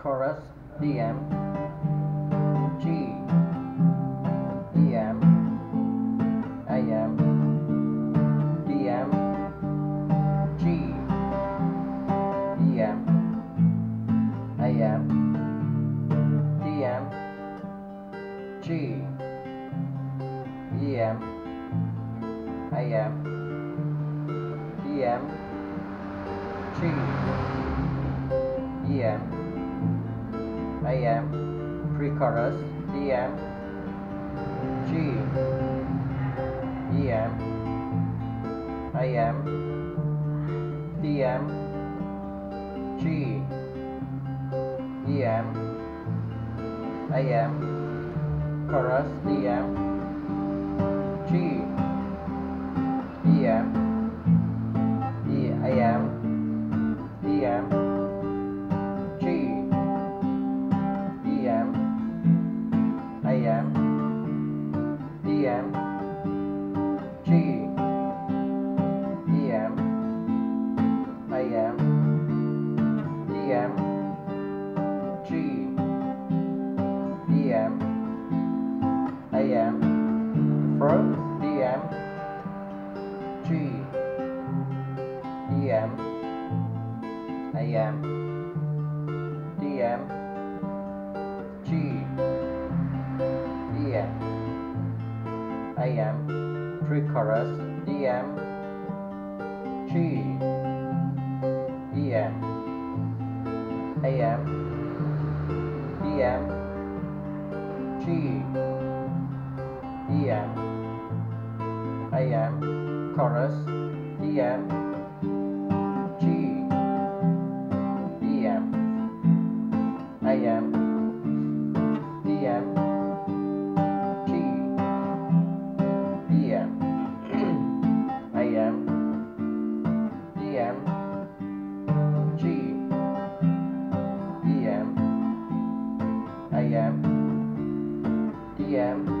chorus DM G. EM AM DM G. EM AM DM G. EM AM DM G. EM AM pre-chorus DM G EM AM DM G EM AM chorus DM G DM G DM AM DM G DM AM pre-chorus DM G DM AM DM G EM AM, chorus, DM, G, DM, AM, DM, G, DM, AM, DM, G, DM, AM, DM,